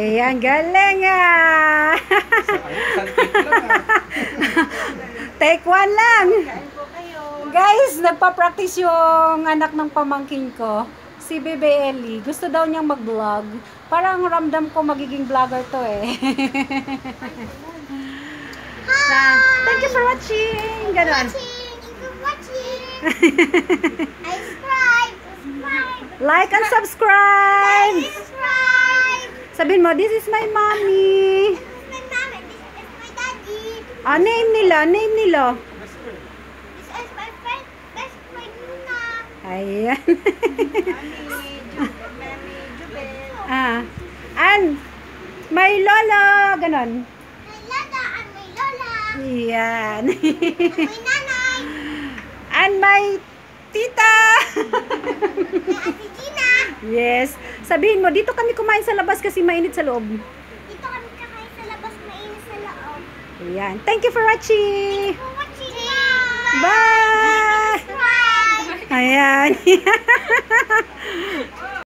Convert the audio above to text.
Ayan, galing ah. Take one lang. Guys, nagpa-practice yung anak ng pamangkin ko, si Bebe Ellie. Gusto daw niyang mag-vlog. Parang ramdam ko magiging vlogger to eh. Hi! Thank you for watching! Ganon. Watching. Like and subscribe! Sabihin mo, this is my mommy. This is my mom and this is my daddy. Ah, name nila, name nila. This is my friend. Best friend Luna. Ayan. Jubel. Mami, Jubel. ah. And, my lolo. Ganon. My Lada and my Lola. Yan. My nanay. and my tita. Yes. Sabihin mo, dito kami kumain sa labas kasi mainit sa loob. Dito kami kakain sa labas. Mainit sa loob. Ayan. Thank you for watching. For watching. Bye! Bye. Ayan.